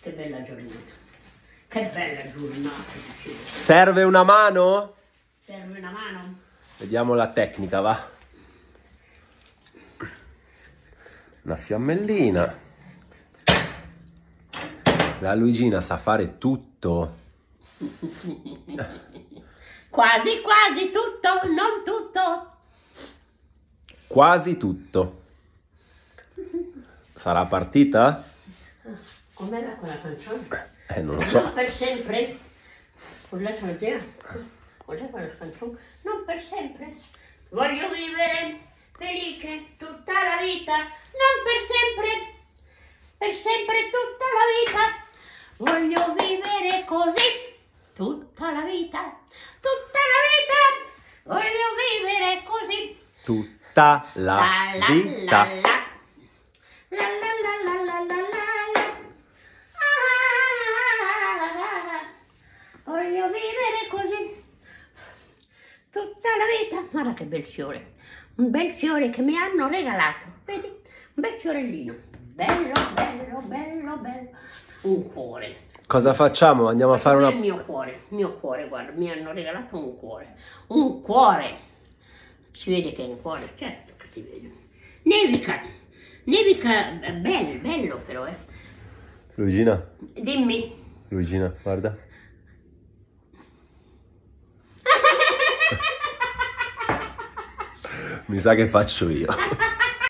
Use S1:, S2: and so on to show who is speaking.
S1: Che bella giornata. Che bella giornata. dicevo.
S2: Serve una mano?
S1: Serve una mano?
S2: Vediamo la tecnica, va. Una fiammellina. La Luigina sa fare tutto.
S1: Quasi, quasi tutto, non tutto.
S2: Quasi tutto. Sarà partita?
S1: Com'era quella canzone?
S2: Eh, non lo so.
S1: Non per sempre. Con la tragedia. Cos'è quella canzone? Non per sempre. Voglio vivere felice tutta la vita. Non per sempre. Per sempre tutta la vita. Voglio vivere così tutta la vita. Tutta la vita. Voglio vivere così.
S2: Tutta la
S1: La, la,
S2: vita.
S1: la, la. La, tutta la vita. Guarda che bel fiore. Un bel fiore che mi hanno regalato. Vedi? Un bel fiorellino. Bello, bello, bello, bello. Un cuore.
S2: Cosa facciamo? Andiamo a fare
S1: Questo
S2: una...
S1: il mio cuore, il mio cuore, guarda, mi hanno regalato un cuore. Un cuore. Si vede che è un cuore, certo che si vede. Nevica, nevica, bello, bello però, eh.
S2: Luigina,
S1: Dimmi.
S2: Luigina, guarda. Mi sa che faccio io.